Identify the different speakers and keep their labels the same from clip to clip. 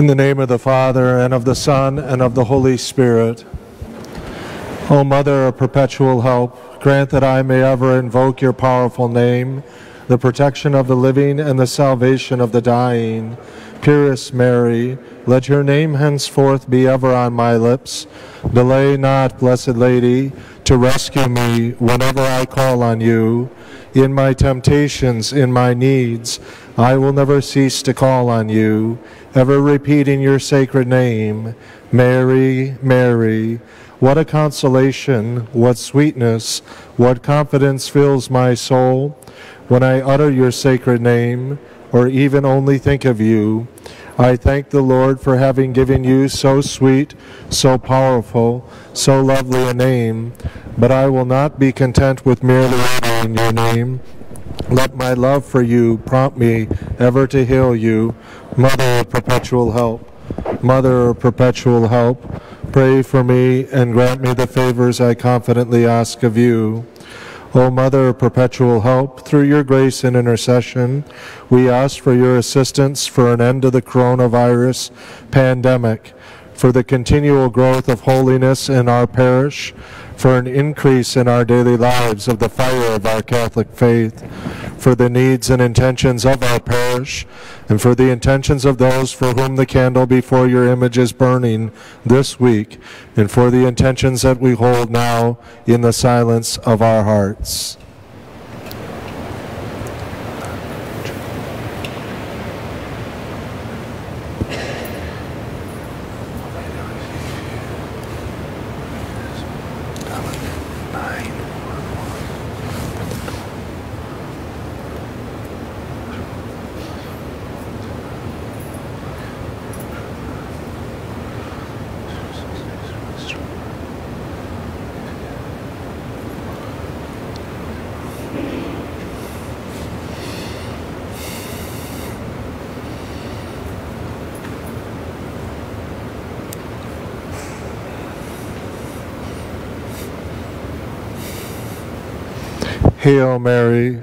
Speaker 1: In the name of the Father, and of the Son, and of the Holy Spirit. O Mother of perpetual help, grant that I may ever invoke your powerful name, the protection of the living and the salvation of the dying. Purest Mary, let your name henceforth be ever on my lips. Delay not, Blessed Lady, to rescue me whenever I call on you. In my temptations, in my needs, I will never cease to call on you, ever repeating your sacred name. Mary, Mary, what a consolation, what sweetness, what confidence fills my soul when I utter your sacred name or even only think of you. I thank the Lord for having given you so sweet, so powerful, so lovely a name, but I will not be content with merely uttering your name. Let my love for you prompt me ever to hail you, Mother of perpetual help. Mother of perpetual help, pray for me and grant me the favors I confidently ask of you. O Mother of perpetual help, through your grace and intercession, we ask for your assistance for an end to the coronavirus pandemic, for the continual growth of holiness in our parish, for an increase in our daily lives of the fire of our Catholic faith, for the needs and intentions of our parish, and for the intentions of those for whom the candle before your image is burning this week, and for the intentions that we hold now in the silence of our hearts. Hail Mary,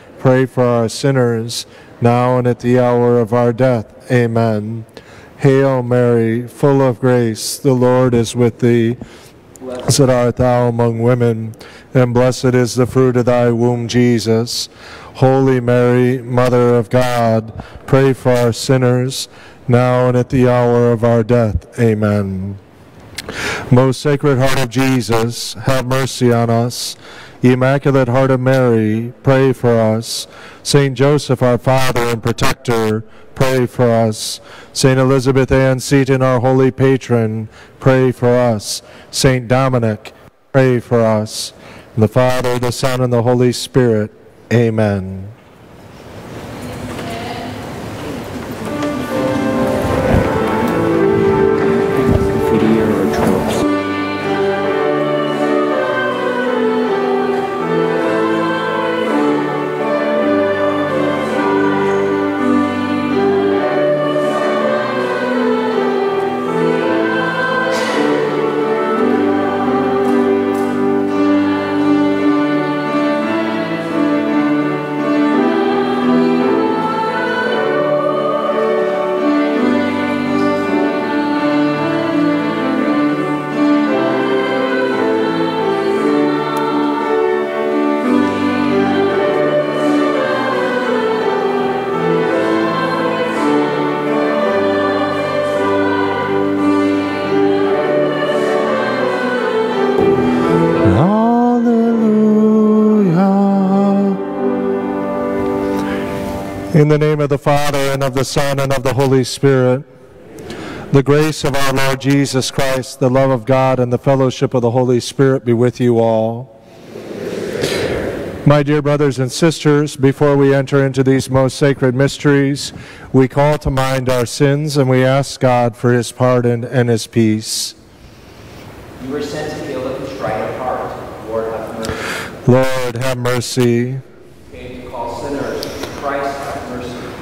Speaker 1: pray for our sinners, now and at the hour of our death. Amen. Hail Mary, full of grace, the Lord is with thee. Blessed art thou among women, and blessed is the fruit of thy womb, Jesus. Holy Mary, Mother of God, pray for our sinners, now and at the hour of our death. Amen. Most Sacred Heart of Jesus, have mercy on us. Immaculate Heart of Mary, pray for us. Saint Joseph, our Father and Protector, pray for us. Saint Elizabeth Ann Seton, our holy patron, pray for us. Saint Dominic, pray for us. the Father, the Son, and the Holy Spirit. Amen. The name of the Father, and of the Son, and of the Holy Spirit, the grace of our Lord Jesus Christ, the love of God, and the fellowship of the Holy Spirit be with you all. My dear brothers and sisters, before we enter into these most sacred mysteries, we call to mind our sins and we ask God for his pardon and his peace.
Speaker 2: You were sent to heal the contrite of heart. Lord, have mercy.
Speaker 1: Lord, have mercy.
Speaker 2: Came to call sinners. Christ, have mercy.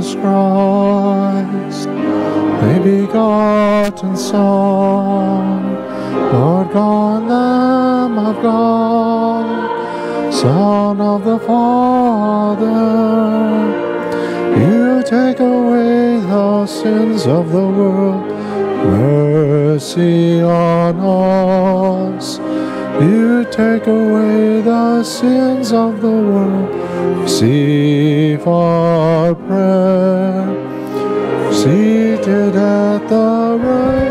Speaker 1: Jesus Christ, the begotten Son, Lord God, Lamb of God, Son of the Father, you take away the sins of the world, mercy on us. You take away the sins of the world, receive our prayer. Seated at the right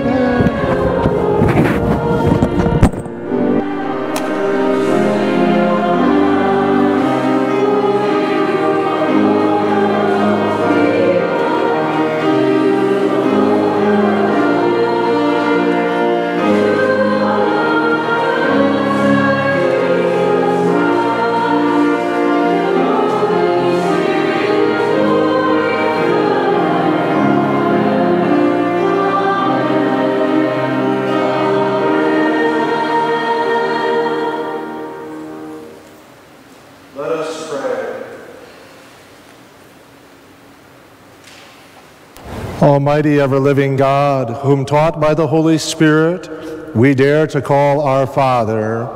Speaker 1: Almighty ever living God, whom taught by the Holy Spirit, we dare to call our Father,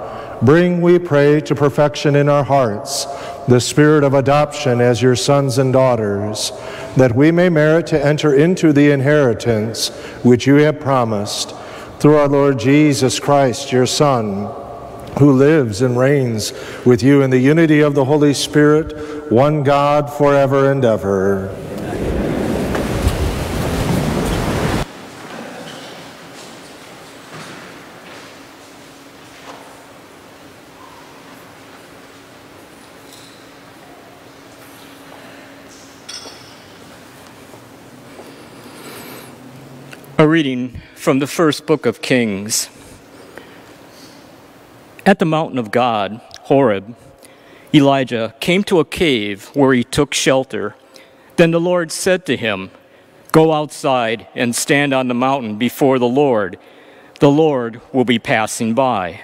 Speaker 1: bring, we pray, to perfection in our hearts the spirit of adoption as your sons and daughters, that we may merit to enter into the inheritance which you have promised through our Lord Jesus Christ, your Son who lives and reigns with you in the unity of the Holy Spirit, one God forever and ever.
Speaker 3: A reading from the first book of Kings. At the mountain of God, Horeb, Elijah came to a cave where he took shelter. Then the Lord said to him, Go outside and stand on the mountain before the Lord. The Lord will be passing by.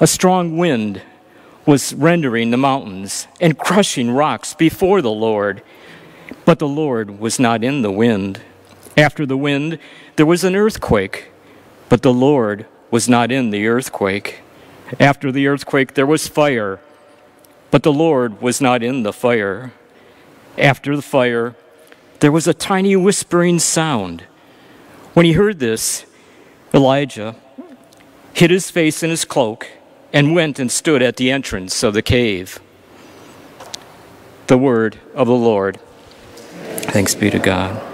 Speaker 3: A strong wind was rendering the mountains and crushing rocks before the Lord. But the Lord was not in the wind. After the wind, there was an earthquake, but the Lord was not in the earthquake. After the earthquake, there was fire, but the Lord was not in the fire. After the fire, there was a tiny whispering sound. When he heard this, Elijah hid his face in his cloak and went and stood at the entrance of the cave. The word of the Lord. Thanks be to God.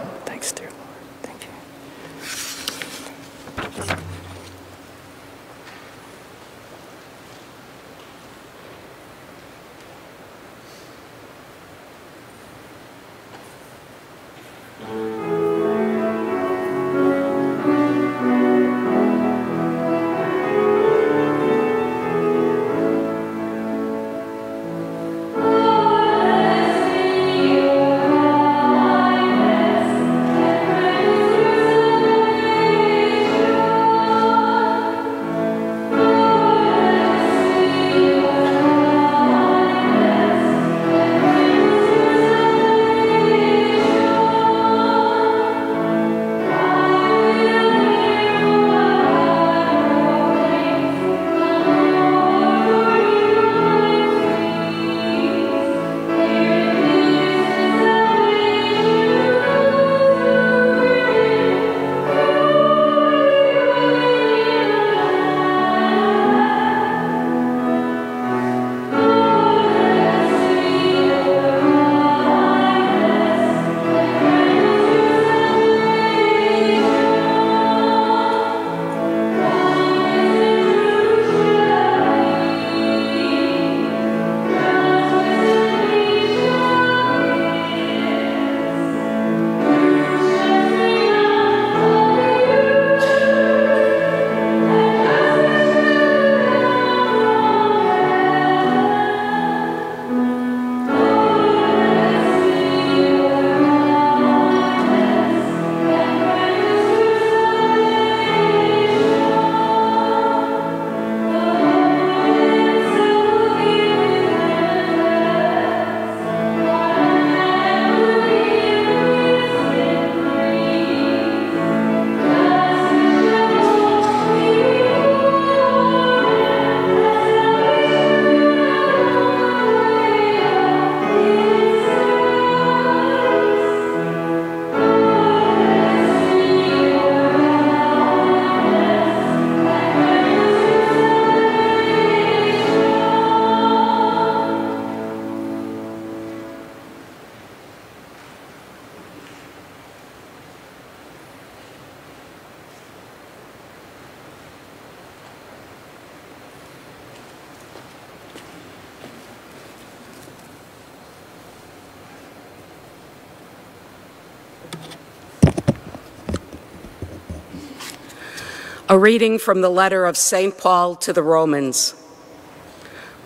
Speaker 4: Reading from the letter of St. Paul to the Romans.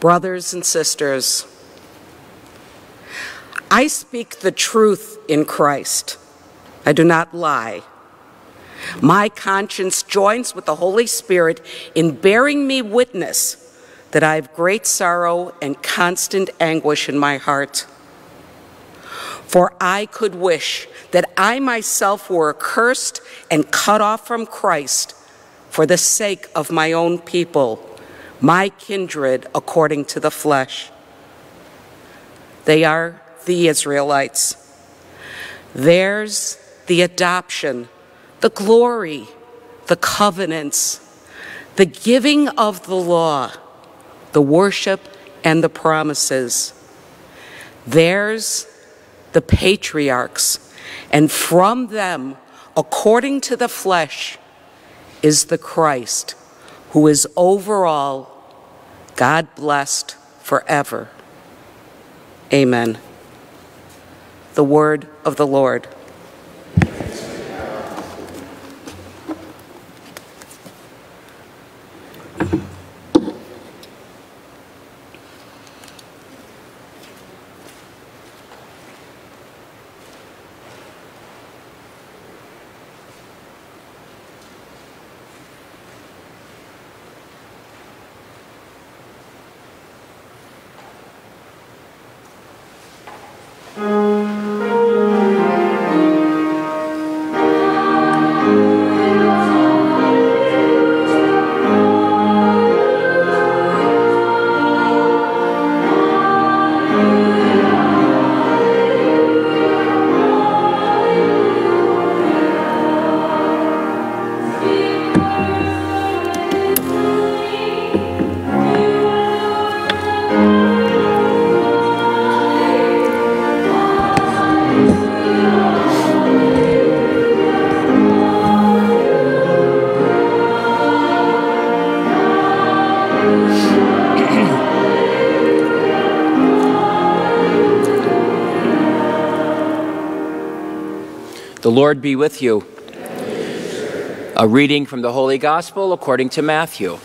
Speaker 4: Brothers and sisters, I speak the truth in Christ. I do not lie. My conscience joins with the Holy Spirit in bearing me witness that I have great sorrow and constant anguish in my heart. For I could wish that I myself were accursed and cut off from Christ for the sake of my own people, my kindred according to the flesh. They are the Israelites. Theirs the adoption, the glory, the covenants, the giving of the law, the worship, and the promises. Theirs the patriarchs, and from them, according to the flesh, is the Christ, who is over all, God blessed forever. Amen. The word of the Lord.
Speaker 2: Lord be with you. A reading from the Holy Gospel according to Matthew.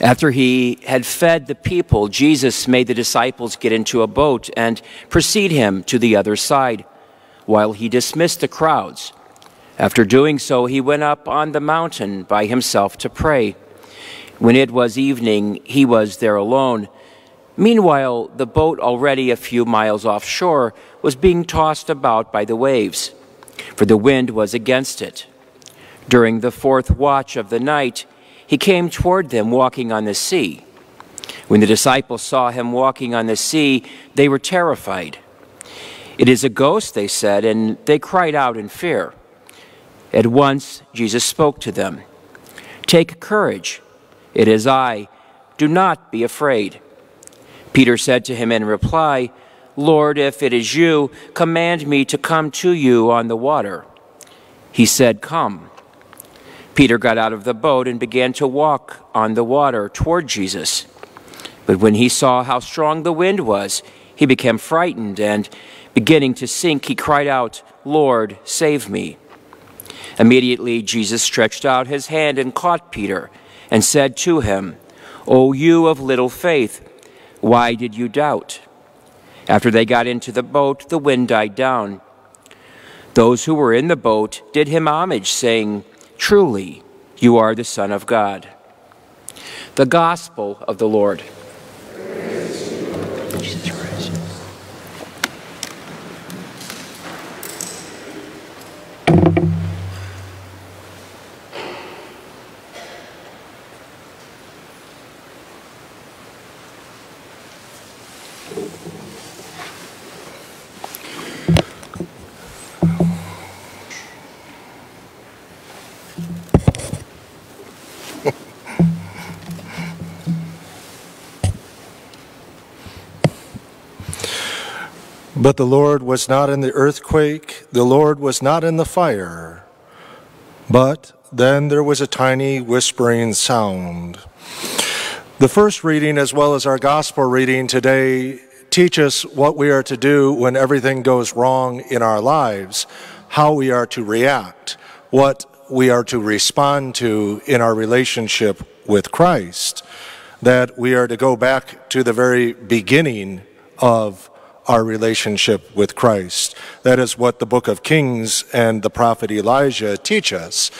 Speaker 2: After he had fed the people, Jesus made the disciples get into a boat and precede him to the other side, while he dismissed the crowds. After doing so, he went up on the mountain by himself to pray. When it was evening, he was there alone. Meanwhile, the boat, already a few miles offshore, was being tossed about by the waves, for the wind was against it. During the fourth watch of the night, he came toward them walking on the sea. When the disciples saw him walking on the sea, they were terrified. It is a ghost, they said, and they cried out in fear. At once, Jesus spoke to them Take courage, it is I. Do not be afraid. Peter said to him in reply, Lord, if it is you, command me to come to you on the water. He said, Come. Peter got out of the boat and began to walk on the water toward Jesus. But when he saw how strong the wind was, he became frightened, and beginning to sink, he cried out, Lord, save me. Immediately Jesus stretched out his hand and caught Peter, and said to him, O you of little faith, why did you doubt? After they got into the boat, the wind died down. Those who were in the boat did him homage, saying, Truly, you are the Son of God. The Gospel of the Lord.
Speaker 1: But the Lord was not in the earthquake, the Lord was not in the fire. But then there was a tiny whispering sound. The first reading, as well as our gospel reading today, teach us what we are to do when everything goes wrong in our lives, how we are to react, what we are to respond to in our relationship with Christ, that we are to go back to the very beginning of our relationship with Christ. That is what the book of Kings and the prophet Elijah teach us.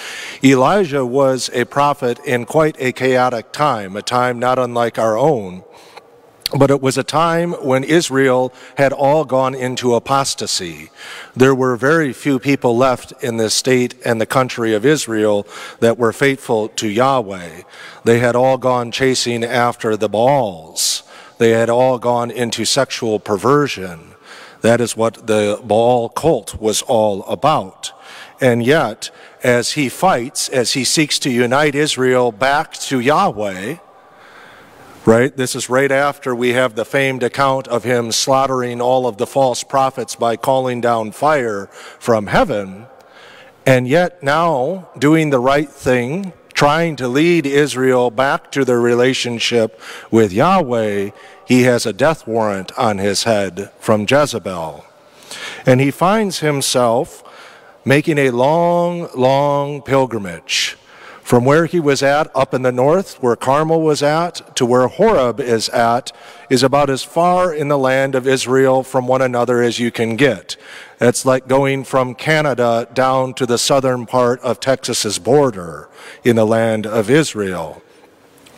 Speaker 1: Elijah was a prophet in quite a chaotic time, a time not unlike our own. But it was a time when Israel had all gone into apostasy. There were very few people left in the state and the country of Israel that were faithful to Yahweh. They had all gone chasing after the Baals. They had all gone into sexual perversion. That is what the Baal cult was all about. And yet, as he fights, as he seeks to unite Israel back to Yahweh, right? This is right after we have the famed account of him slaughtering all of the false prophets by calling down fire from heaven. And yet now, doing the right thing, trying to lead Israel back to their relationship with Yahweh, he has a death warrant on his head from Jezebel. And he finds himself making a long, long pilgrimage from where he was at up in the north, where Carmel was at, to where Horeb is at, is about as far in the land of Israel from one another as you can get. It's like going from Canada down to the southern part of Texas's border in the land of Israel.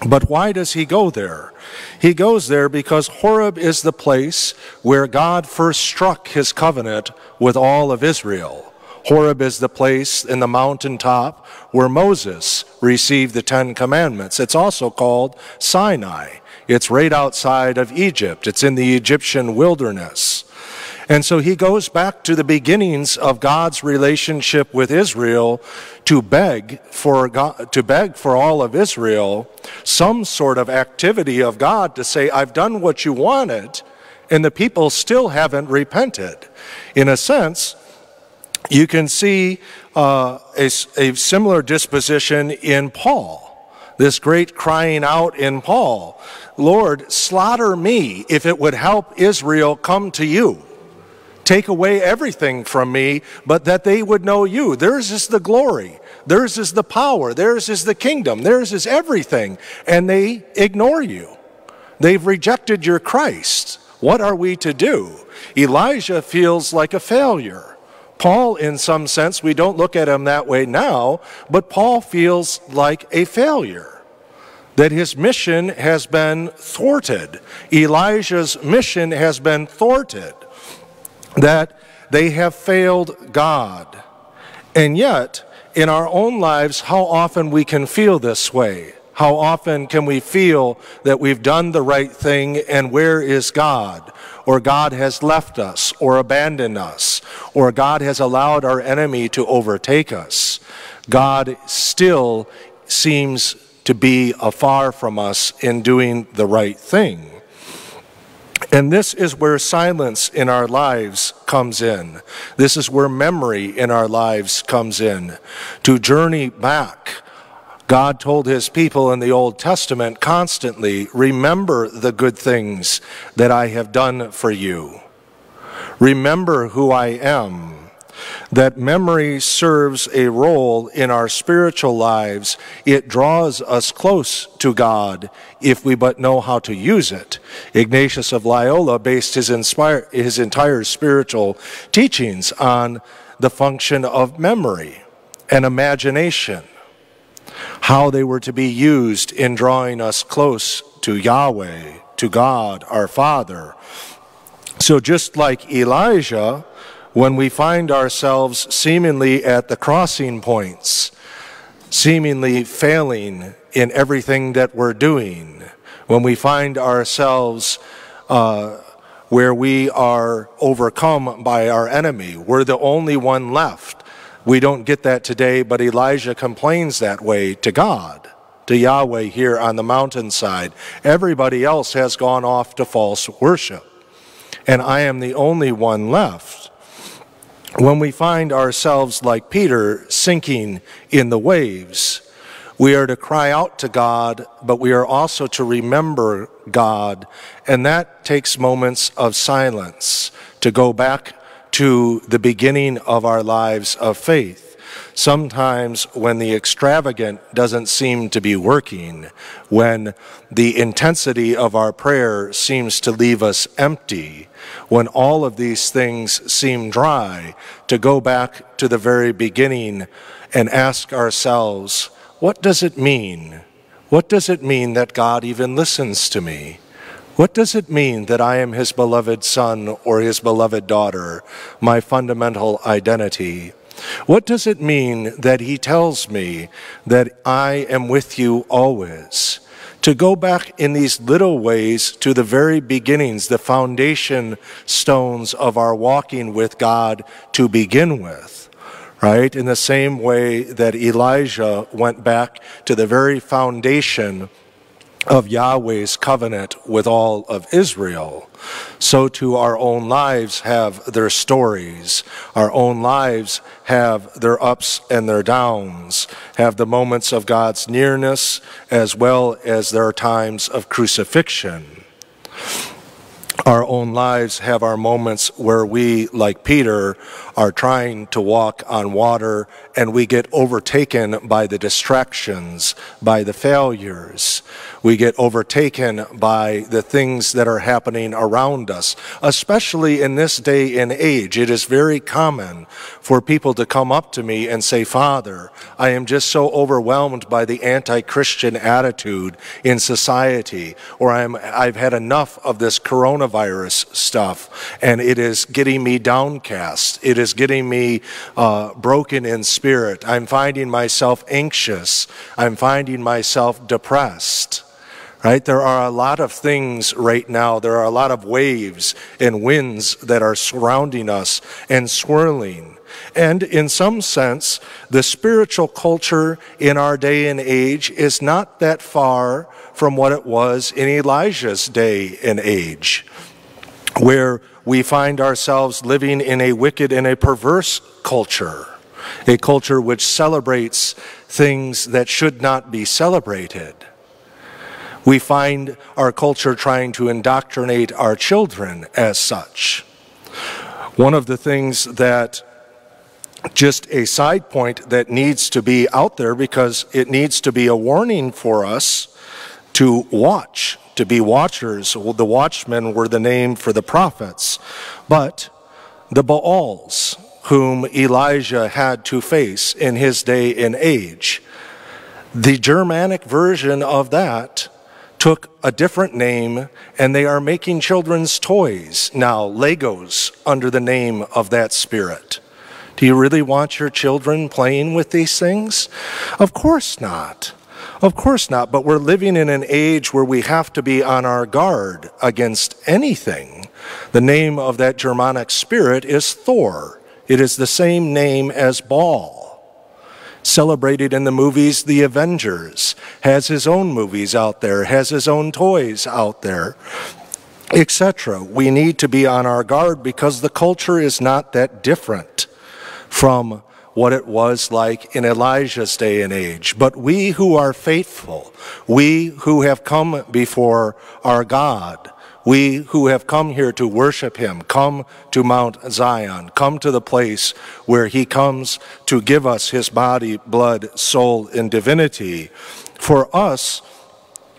Speaker 1: But why does he go there? He goes there because Horeb is the place where God first struck his covenant with all of Israel. Horeb is the place in the mountaintop where Moses received the Ten Commandments. It's also called Sinai. It's right outside of Egypt. It's in the Egyptian wilderness. And so he goes back to the beginnings of God's relationship with Israel to beg for God, to beg for all of Israel some sort of activity of God to say, I've done what you wanted, and the people still haven't repented. In a sense, you can see uh, a, a similar disposition in Paul this great crying out in Paul Lord, slaughter me if it would help Israel come to you. Take away everything from me, but that they would know you. Theirs is the glory, theirs is the power, theirs is the kingdom, theirs is everything, and they ignore you. They've rejected your Christ. What are we to do? Elijah feels like a failure. Paul, in some sense, we don't look at him that way now, but Paul feels like a failure. That his mission has been thwarted. Elijah's mission has been thwarted. That they have failed God. And yet, in our own lives, how often we can feel this way. How often can we feel that we've done the right thing and where is God? Or God has left us or abandoned us or God has allowed our enemy to overtake us. God still seems to be afar from us in doing the right thing. And this is where silence in our lives comes in. This is where memory in our lives comes in. To journey back God told his people in the Old Testament constantly, Remember the good things that I have done for you. Remember who I am. That memory serves a role in our spiritual lives. It draws us close to God if we but know how to use it. Ignatius of Loyola based his, inspire, his entire spiritual teachings on the function of memory and imagination how they were to be used in drawing us close to Yahweh, to God, our Father. So, just like Elijah, when we find ourselves seemingly at the crossing points, seemingly failing in everything that we're doing, when we find ourselves uh, where we are overcome by our enemy, we're the only one left we don't get that today, but Elijah complains that way to God, to Yahweh here on the mountainside. Everybody else has gone off to false worship, and I am the only one left. When we find ourselves like Peter sinking in the waves, we are to cry out to God, but we are also to remember God, and that takes moments of silence to go back to the beginning of our lives of faith. Sometimes, when the extravagant doesn't seem to be working, when the intensity of our prayer seems to leave us empty, when all of these things seem dry, to go back to the very beginning and ask ourselves, what does it mean? What does it mean that God even listens to me? What does it mean that I am his beloved son or his beloved daughter, my fundamental identity? What does it mean that he tells me that I am with you always? To go back in these little ways to the very beginnings, the foundation stones of our walking with God to begin with, right? In the same way that Elijah went back to the very foundation of Yahweh's covenant with all of Israel, so too our own lives have their stories. Our own lives have their ups and their downs, have the moments of God's nearness as well as their times of crucifixion. Our own lives have our moments where we, like Peter, are trying to walk on water and we get overtaken by the distractions, by the failures. We get overtaken by the things that are happening around us. Especially in this day and age, it is very common for people to come up to me and say, Father, I am just so overwhelmed by the anti Christian attitude in society, or I'm, I've had enough of this coronavirus stuff, and it is getting me downcast. It is getting me uh, broken in spirit. I'm finding myself anxious. I'm finding myself depressed right? There are a lot of things right now. There are a lot of waves and winds that are surrounding us and swirling. And in some sense, the spiritual culture in our day and age is not that far from what it was in Elijah's day and age, where we find ourselves living in a wicked and a perverse culture, a culture which celebrates things that should not be celebrated we find our culture trying to indoctrinate our children as such. One of the things that just a side point that needs to be out there because it needs to be a warning for us to watch, to be watchers. The watchmen were the name for the prophets, but the Baals, whom Elijah had to face in his day and age, the Germanic version of that took a different name and they are making children's toys now, Legos, under the name of that spirit. Do you really want your children playing with these things? Of course not. Of course not, but we're living in an age where we have to be on our guard against anything. The name of that Germanic spirit is Thor. It is the same name as Baal celebrated in the movies The Avengers, has his own movies out there, has his own toys out there, etc. We need to be on our guard because the culture is not that different from what it was like in Elijah's day and age. But we who are faithful, we who have come before our God, we who have come here to worship him, come to Mount Zion, come to the place where he comes to give us his body, blood, soul, and divinity. For us,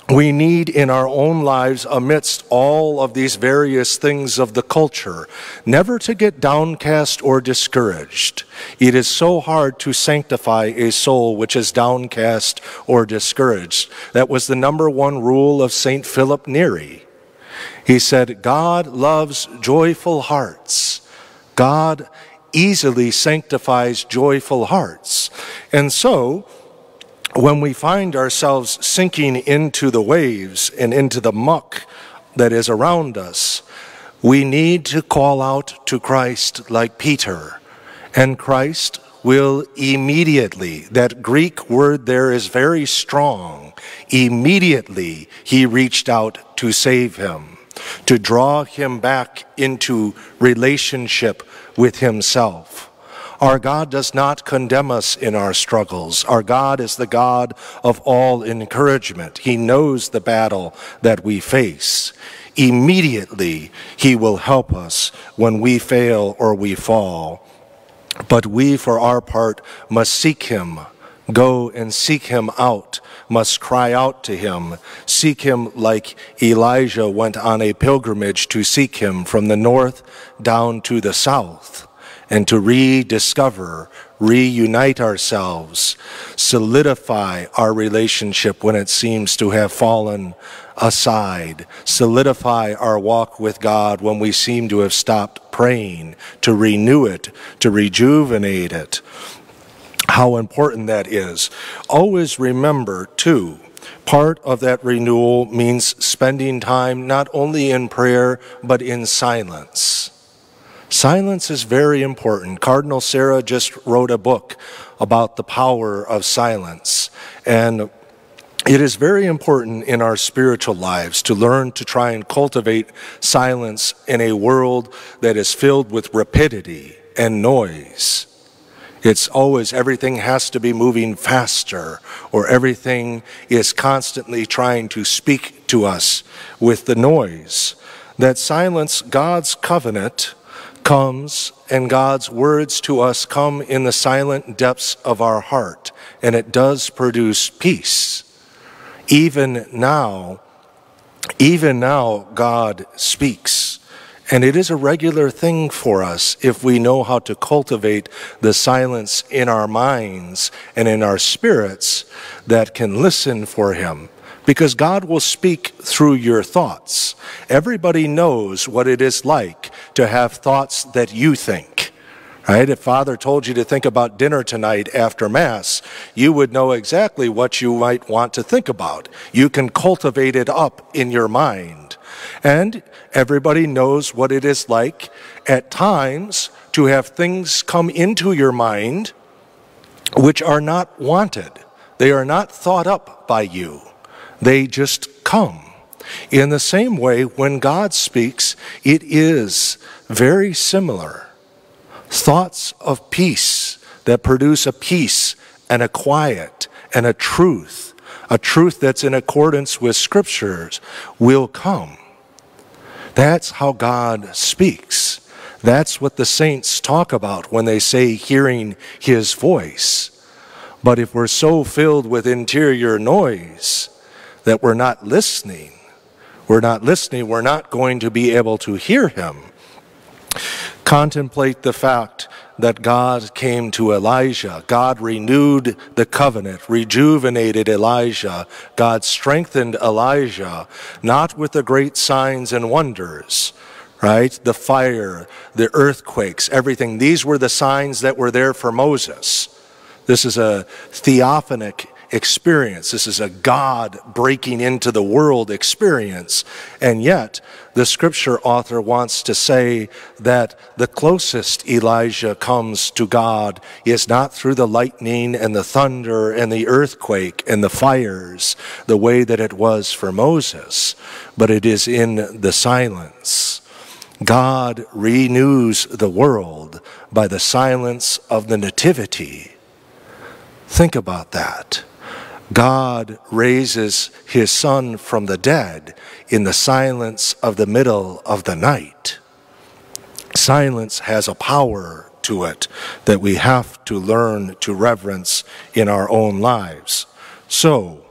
Speaker 1: we need in our own lives, amidst all of these various things of the culture, never to get downcast or discouraged. It is so hard to sanctify a soul which is downcast or discouraged. That was the number one rule of St. Philip Neri. He said, God loves joyful hearts. God easily sanctifies joyful hearts. And so, when we find ourselves sinking into the waves and into the muck that is around us, we need to call out to Christ like Peter. And Christ will immediately, that Greek word there is very strong, immediately he reached out to save him to draw him back into relationship with himself. Our God does not condemn us in our struggles. Our God is the God of all encouragement. He knows the battle that we face. Immediately, He will help us when we fail or we fall. But we, for our part, must seek Him, go and seek Him out, must cry out to Him, seek Him like Elijah went on a pilgrimage to seek Him from the north down to the south, and to rediscover, reunite ourselves, solidify our relationship when it seems to have fallen aside, solidify our walk with God when we seem to have stopped praying, to renew it, to rejuvenate it. How important that is. Always remember, too, part of that renewal means spending time not only in prayer, but in silence. Silence is very important. Cardinal Sarah just wrote a book about the power of silence. And it is very important in our spiritual lives to learn to try and cultivate silence in a world that is filled with rapidity and noise. It's always everything has to be moving faster, or everything is constantly trying to speak to us with the noise. That silence, God's covenant, comes and God's words to us come in the silent depths of our heart, and it does produce peace even now, even now, God speaks. And it is a regular thing for us if we know how to cultivate the silence in our minds and in our spirits that can listen for Him. Because God will speak through your thoughts. Everybody knows what it is like to have thoughts that you think. Right? If Father told you to think about dinner tonight after Mass, you would know exactly what you might want to think about. You can cultivate it up in your mind. And everybody knows what it is like at times to have things come into your mind which are not wanted. They are not thought up by you. They just come. In the same way, when God speaks, it is very similar thoughts of peace that produce a peace and a quiet and a truth, a truth that's in accordance with scriptures, will come. That's how God speaks. That's what the saints talk about when they say hearing his voice. But if we're so filled with interior noise that we're not listening, we're not listening, we're not going to be able to hear him. Contemplate the fact that God came to Elijah. God renewed the covenant, rejuvenated Elijah. God strengthened Elijah, not with the great signs and wonders, right? The fire, the earthquakes, everything. These were the signs that were there for Moses. This is a theophanic experience. This is a God breaking into the world experience. And yet, the scripture author wants to say that the closest Elijah comes to God is not through the lightning and the thunder and the earthquake and the fires, the way that it was for Moses, but it is in the silence. God renews the world by the silence of the Nativity. Think about that. God raises his son from the dead in the silence of the middle of the night. Silence has a power to it that we have to learn to reverence in our own lives. So,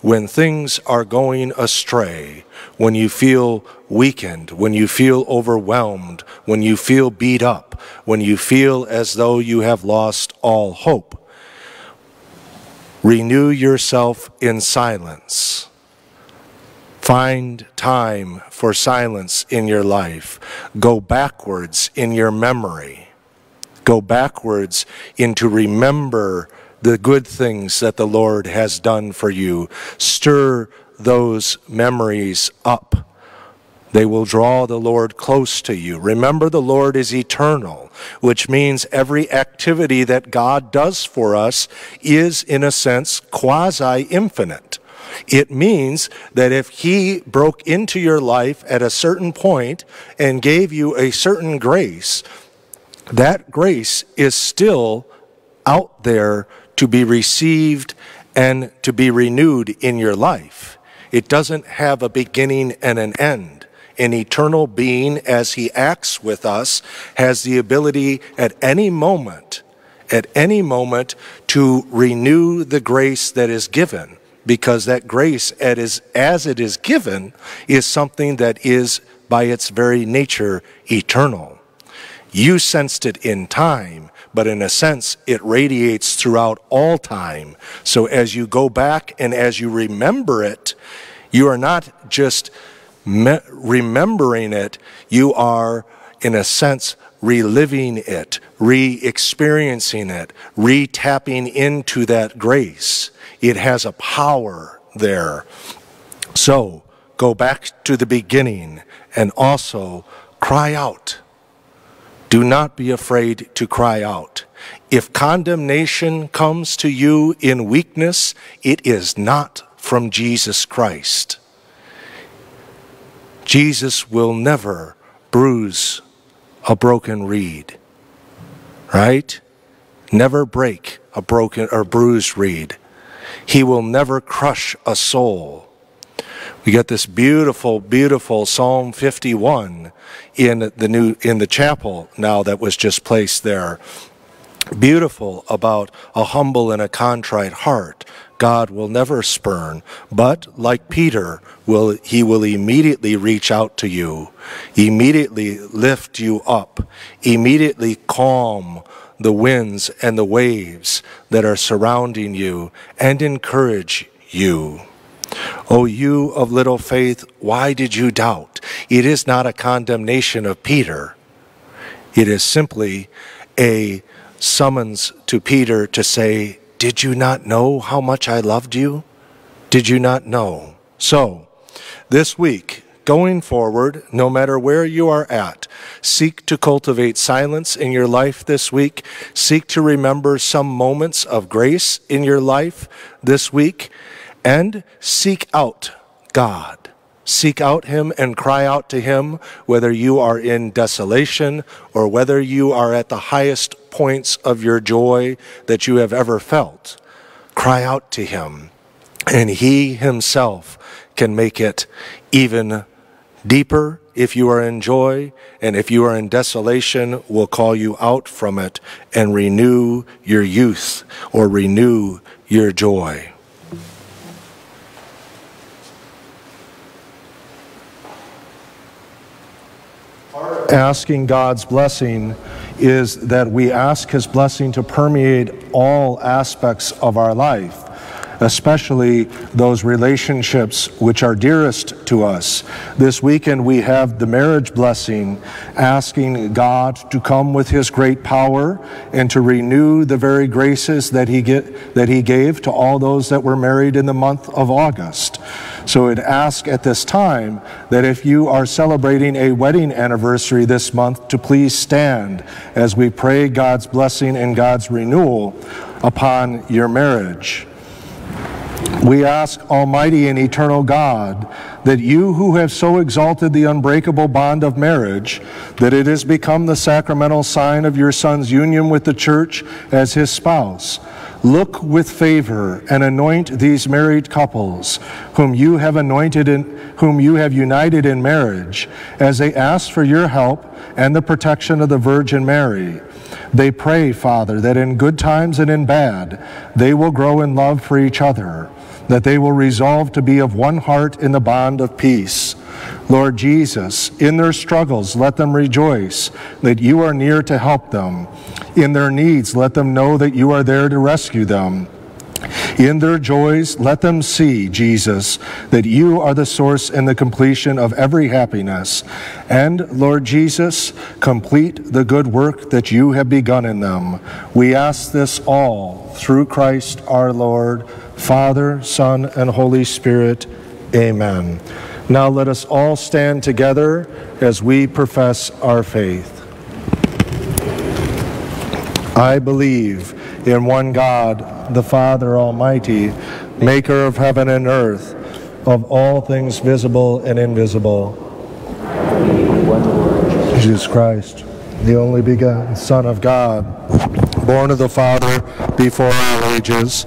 Speaker 1: when things are going astray, when you feel weakened, when you feel overwhelmed, when you feel beat up, when you feel as though you have lost all hope, Renew yourself in silence. Find time for silence in your life. Go backwards in your memory. Go backwards into remember the good things that the Lord has done for you. Stir those memories up. They will draw the Lord close to you. Remember, the Lord is eternal, which means every activity that God does for us is, in a sense, quasi infinite. It means that if He broke into your life at a certain point and gave you a certain grace, that grace is still out there to be received and to be renewed in your life. It doesn't have a beginning and an end. An eternal being, as he acts with us, has the ability at any moment, at any moment, to renew the grace that is given. Because that grace, as it is given, is something that is, by its very nature, eternal. You sensed it in time, but in a sense, it radiates throughout all time. So as you go back and as you remember it, you are not just me- remembering it, you are, in a sense, reliving it, re experiencing it, re tapping into that grace. It has a power there. So, go back to the beginning and also cry out. Do not be afraid to cry out. If condemnation comes to you in weakness, it is not from Jesus Christ. Jesus will never bruise a broken reed, right? Never break a broken or bruised reed. He will never crush a soul. We get this beautiful, beautiful Psalm 51 in the new in the chapel now that was just placed there. Beautiful about a humble and a contrite heart. God will never spurn, but like Peter, will he will immediately reach out to you, immediately lift you up, immediately calm the winds and the waves that are surrounding you and encourage you. O you of little faith, why did you doubt? It is not a condemnation of Peter. It is simply a summons to Peter to say, did you not know how much I loved you? Did you not know? So, this week, going forward, no matter where you are at, seek to cultivate silence in your life this week. Seek to remember some moments of grace in your life this week. And seek out God. Seek out Him and cry out to Him, whether you are in desolation or whether you are at the highest points of your joy that you have ever felt. Cry out to Him, and He Himself can make it even deeper if you are in joy, and if you are in desolation, will call you out from it and renew your youth or renew your joy. Asking God's blessing is that we ask His blessing to permeate all aspects of our life, especially those relationships which are dearest to us. This weekend we have the marriage blessing, asking God to come with His great power and to renew the very graces that He, get, that he gave to all those that were married in the month of August. So I'd ask at this time that if you are celebrating a wedding anniversary this month, to please stand as we pray God's blessing and God's renewal upon your marriage. We ask Almighty and eternal God that you who have so exalted the unbreakable bond of marriage, that it has become the sacramental sign of your Son's union with the church as his spouse, Look with favor and anoint these married couples whom you have anointed in whom you have united in marriage as they ask for your help and the protection of the Virgin Mary. They pray, Father, that in good times and in bad they will grow in love for each other, that they will resolve to be of one heart in the bond of peace. Lord Jesus, in their struggles, let them rejoice that you are near to help them. In their needs, let them know that you are there to rescue them. In their joys, let them see, Jesus, that you are the source and the completion of every happiness. And, Lord Jesus, complete the good work that you have begun in them. We ask this all through Christ our Lord, Father, Son, and Holy Spirit. Amen. Now let us all stand together as we profess our faith. I believe in one God, the Father Almighty, maker of heaven and earth, of all things visible and invisible. Jesus Christ, the only begotten Son of God, born of the Father before all ages,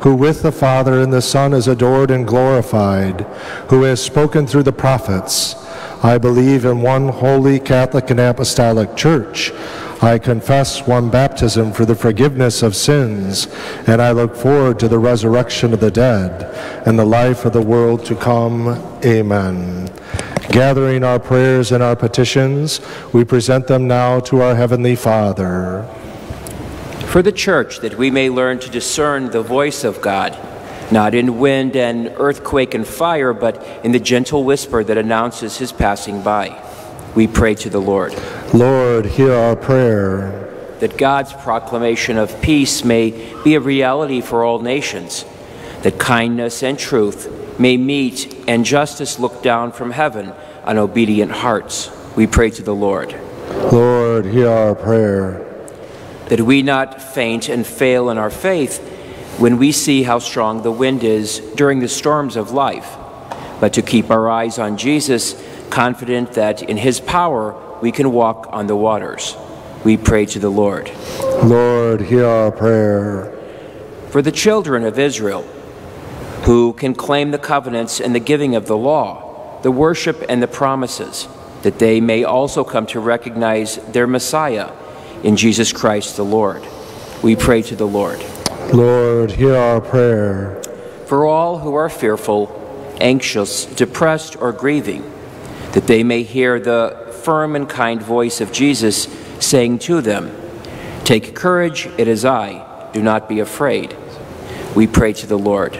Speaker 1: who with the Father and the Son is adored and glorified, who has spoken through the prophets. I believe in one holy Catholic and Apostolic Church. I confess one baptism for the forgiveness of sins, and I look forward to the resurrection of the dead and the life of the world to come. Amen. Gathering our prayers and our petitions, we present them now to our Heavenly Father
Speaker 2: for the church that we may learn to discern the voice of God, not in wind and earthquake and fire, but in the gentle whisper that announces his passing by. We pray to the Lord.
Speaker 1: Lord, hear our prayer.
Speaker 2: That God's proclamation of peace may be a reality for all nations, that kindness and truth may meet and justice look down from heaven on obedient hearts. We pray to the Lord.
Speaker 1: Lord, hear our prayer
Speaker 2: that we not faint and fail in our faith when we see how strong the wind is during the storms of life, but to keep our eyes on Jesus, confident that in his power we can walk on the waters. We pray to the Lord.
Speaker 1: Lord, hear our prayer.
Speaker 2: For the children of Israel, who can claim the covenants and the giving of the law, the worship and the promises, that they may also come to recognize their Messiah in Jesus Christ the Lord. We pray to the Lord.
Speaker 1: Lord, hear our prayer.
Speaker 2: For all who are fearful, anxious, depressed, or grieving, that they may hear the firm and kind voice of Jesus saying to them, Take courage, it is I, do not be afraid. We pray to the Lord.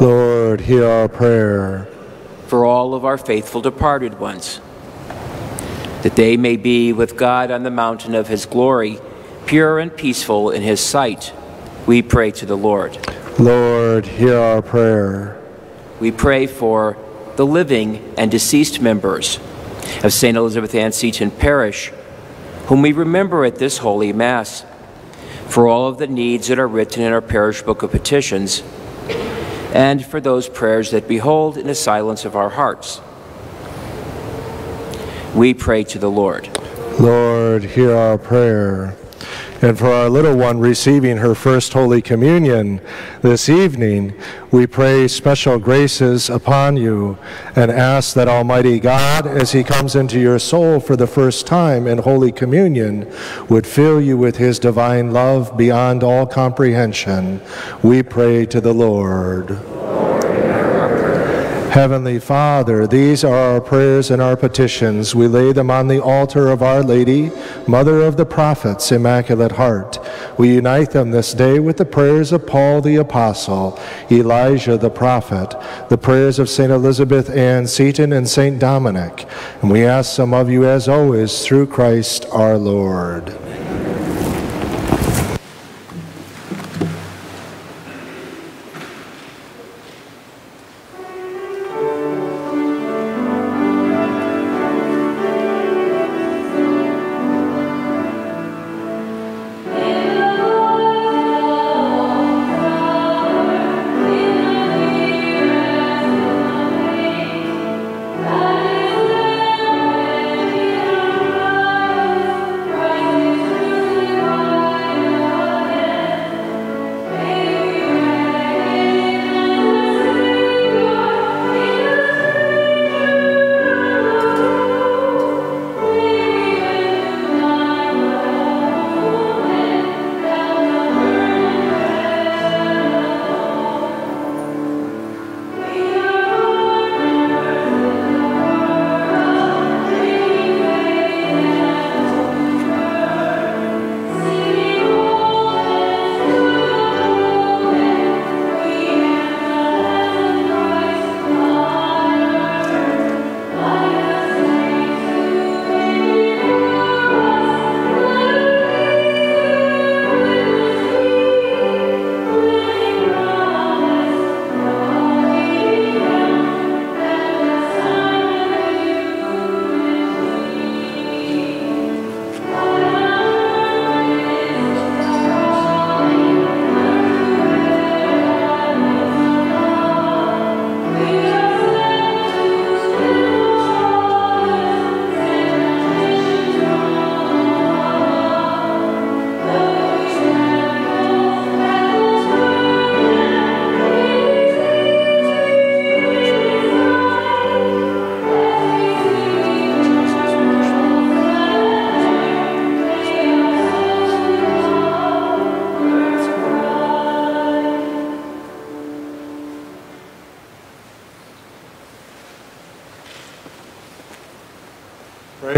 Speaker 1: Lord, hear our prayer.
Speaker 2: For all of our faithful departed ones, that they may be with God on the mountain of his glory, pure and peaceful in his sight. We pray to the Lord.
Speaker 1: Lord, hear our prayer.
Speaker 2: We pray for the living and deceased members of St. Elizabeth Ann Seton Parish, whom we remember at this Holy Mass, for all of the needs that are written in our parish book of petitions, and for those prayers that behold in the silence of our hearts we pray to the Lord.
Speaker 1: Lord, hear our prayer. And for our little one receiving her first Holy Communion this evening, we pray special graces upon you and ask that Almighty God, as He comes into your soul for the first time in Holy Communion, would fill you with His divine love beyond all comprehension. We pray to the Lord. Heavenly Father, these are our prayers and our petitions. We lay them on the altar of Our Lady, Mother of the Prophets, Immaculate Heart. We unite them this day with the prayers of Paul the Apostle, Elijah the Prophet, the prayers of St. Elizabeth Ann Seton and St. Dominic. And we ask some of you, as always, through Christ our Lord.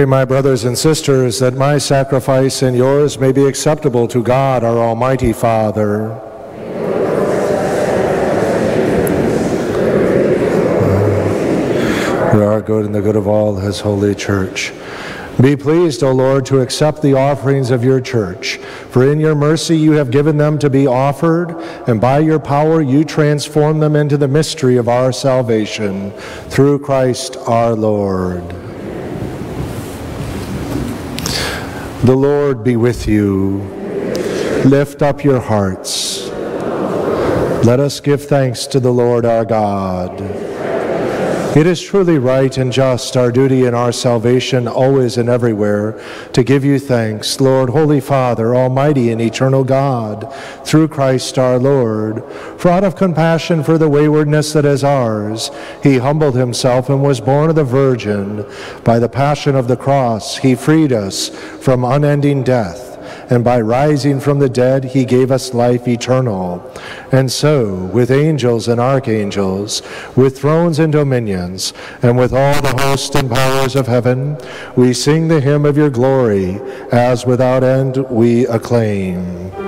Speaker 1: My brothers and sisters, that my sacrifice and yours may be acceptable to God, our Almighty Father. Uh, for our good and the good of all his holy church. Be pleased, O Lord, to accept the offerings of your church. For in your mercy you have given them to be offered, and by your power you transform them into the mystery of our salvation. Through Christ our Lord. The Lord be with you. Lift up your hearts. Let us give thanks to the Lord our God. It is truly right and just, our duty and our salvation, always and everywhere, to give you thanks, Lord, Holy Father, Almighty and eternal God, through Christ our Lord. For out of compassion for the waywardness that is ours, he humbled himself and was born of the Virgin. By the passion of the cross, he freed us from unending death and by rising from the dead, he gave us life eternal. And so, with angels and archangels, with thrones and dominions, and with all the hosts and powers of heaven, we sing the hymn of your glory, as without end we acclaim.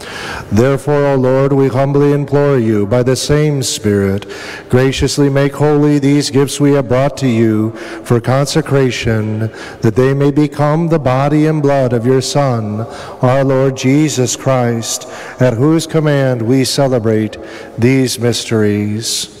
Speaker 1: Therefore, O Lord, we humbly implore you, by the same Spirit, graciously make holy these gifts we have brought to you for consecration, that they may become the body and blood of your Son, our Lord Jesus Christ, at whose command we celebrate these mysteries.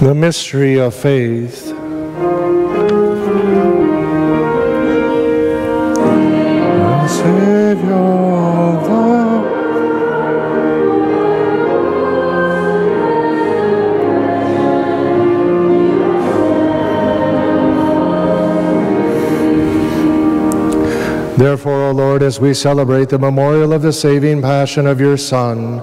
Speaker 1: The mystery of faith. Therefore, O Lord, as we celebrate the memorial of the saving passion of your Son,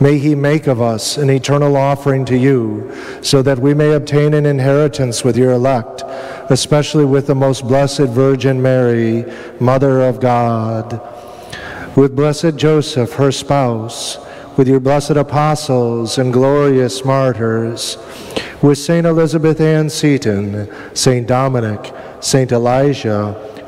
Speaker 1: May he make of us an eternal offering to you, so that we may obtain an inheritance with your elect, especially with the most blessed Virgin Mary, Mother of God, with blessed Joseph, her spouse, with your blessed apostles and glorious martyrs with St. Elizabeth Ann Seton, St. Dominic, St. Elijah,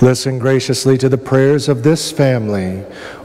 Speaker 1: Listen graciously to the prayers of this family,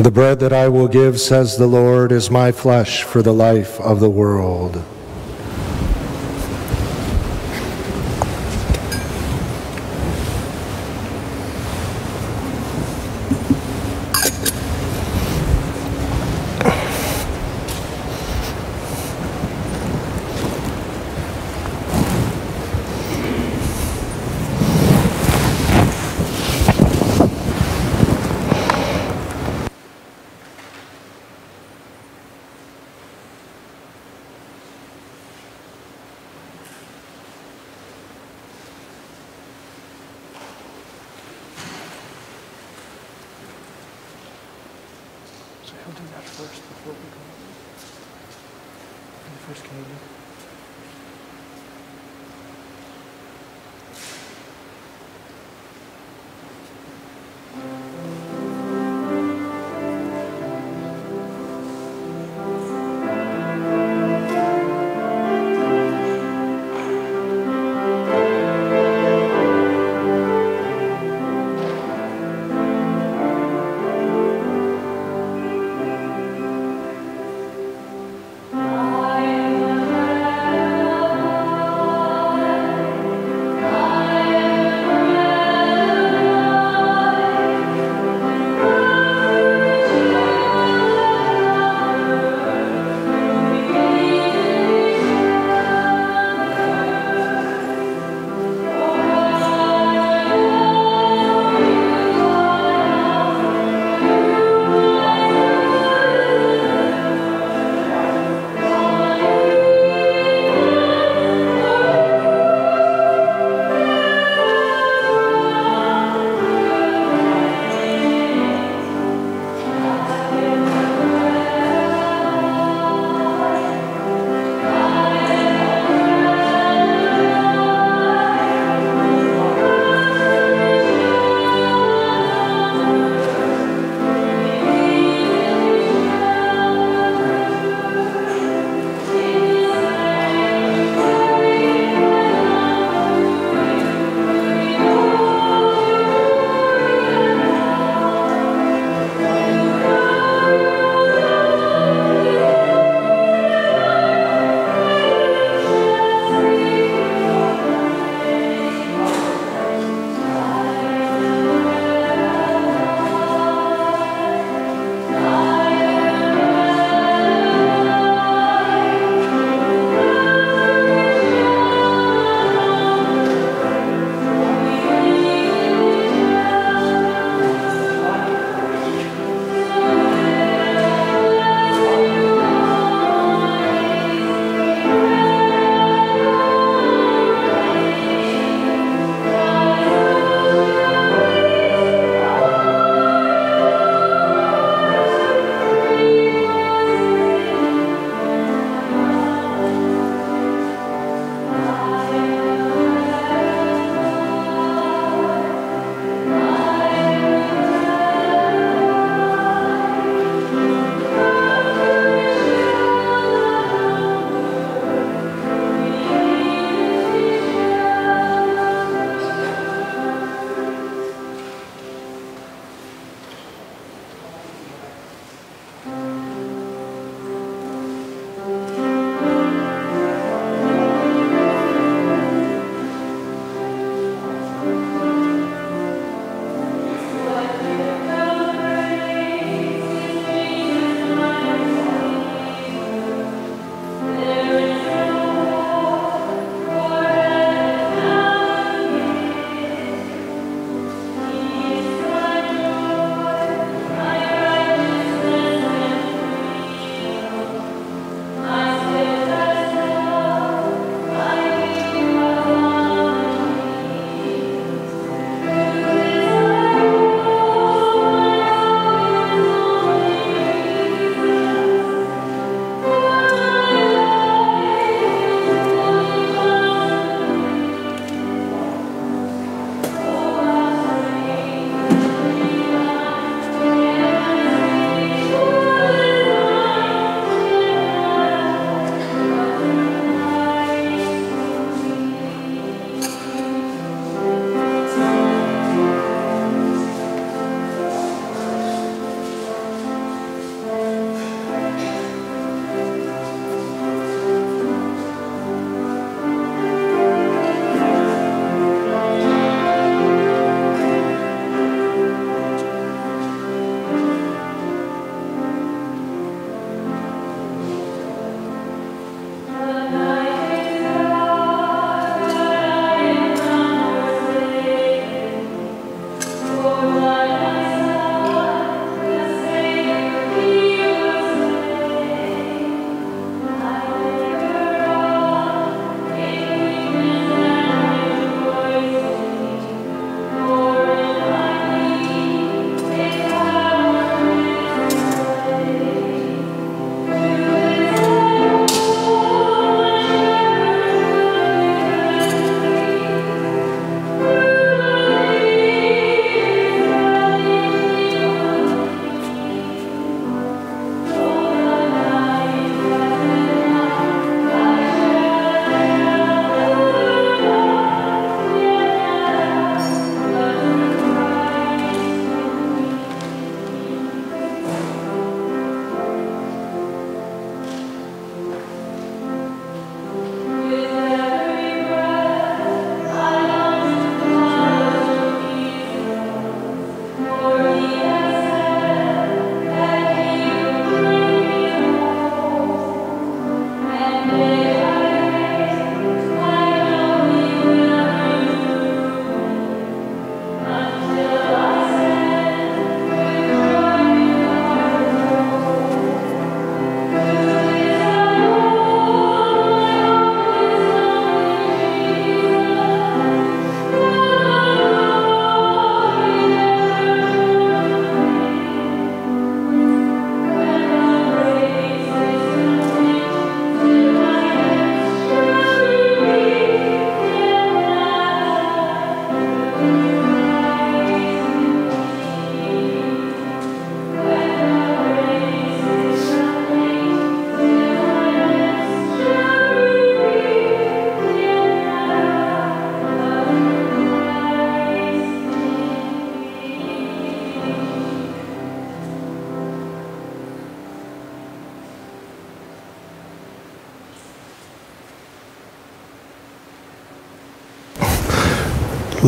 Speaker 1: The bread that I will give, says the Lord, is my flesh for the life of the world.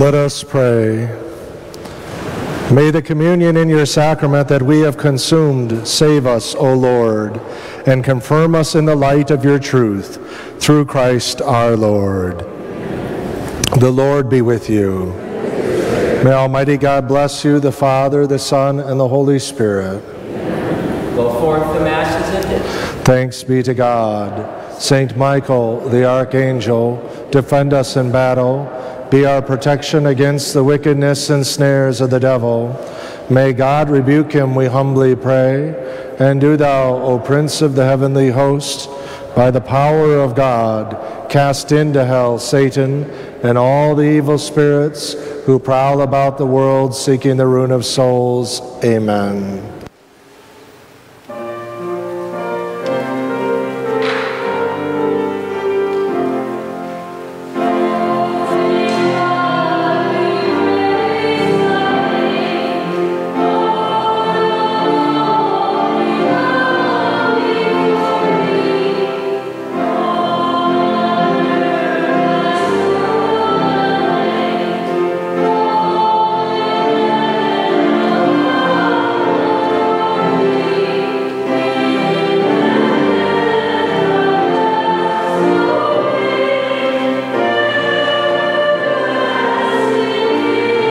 Speaker 1: Let us pray. May the communion in your sacrament that we have consumed save us, O Lord, and confirm us in the light of your truth, through Christ our Lord. The Lord be with you. May Almighty God bless you, the Father, the Son, and the Holy Spirit.
Speaker 2: Go forth, the Mass is ended.
Speaker 1: Thanks be to God. Saint Michael, the Archangel, defend us in battle. Be our protection against the wickedness and snares of the devil. May God rebuke him, we humbly pray. And do thou, O Prince of the heavenly host, by the power of God, cast into hell Satan and all the evil spirits who prowl about the world seeking the ruin of souls. Amen.